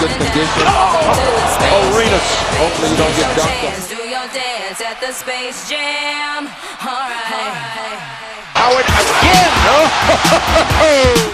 good condition. Oh, Arenas. Hopefully you don't get dunked on. Do your dance at the Space Jam. All right. Howard again.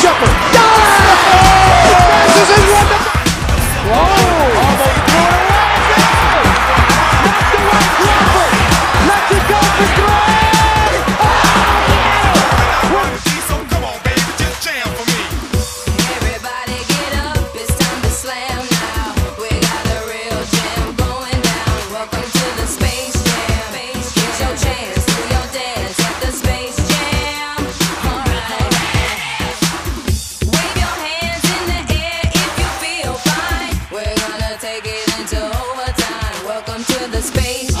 jumper. take it into overtime. Welcome to the space. Oh.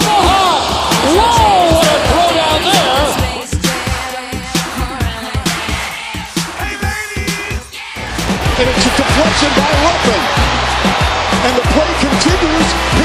Whoa, what a throw down there! And it's a deflection by Ruffin. And the play continues.